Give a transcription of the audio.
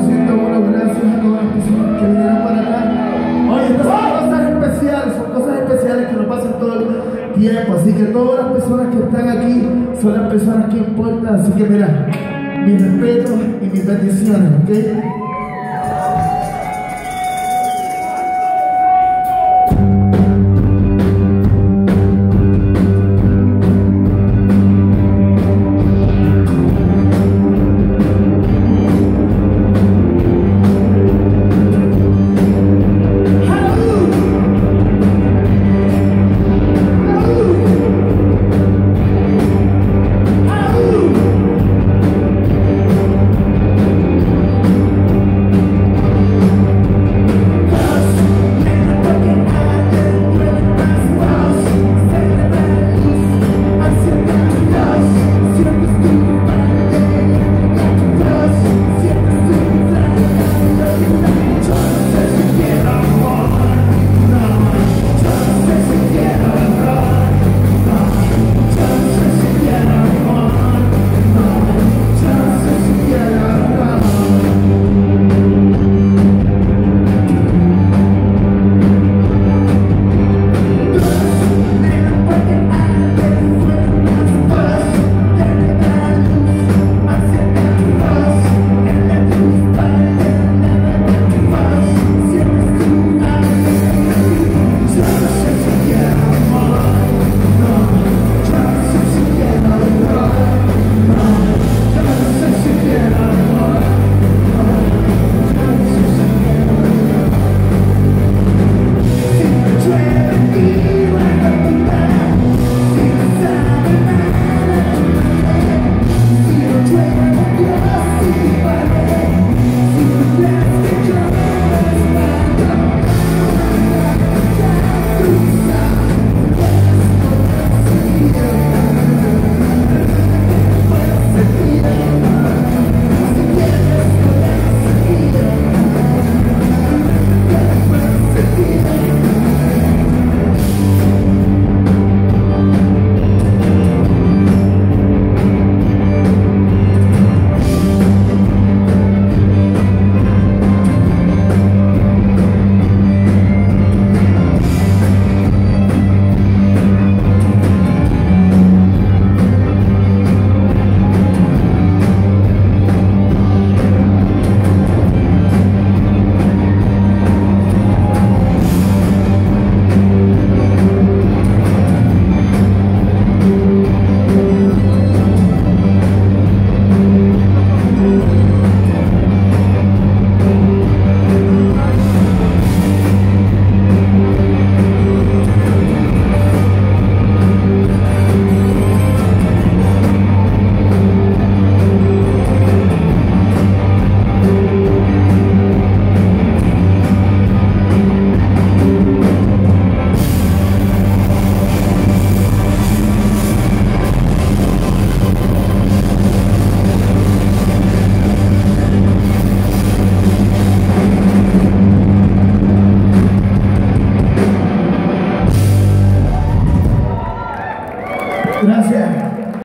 101, gracias a todas las personas que vinieron para acá. Oye, estas son ¡Ah! cosas especiales, son cosas especiales que nos pasan todo el tiempo. Así que todas las personas que están aquí son las personas que importan. Así que mira, mis respetos y mis bendiciones, ¿ok?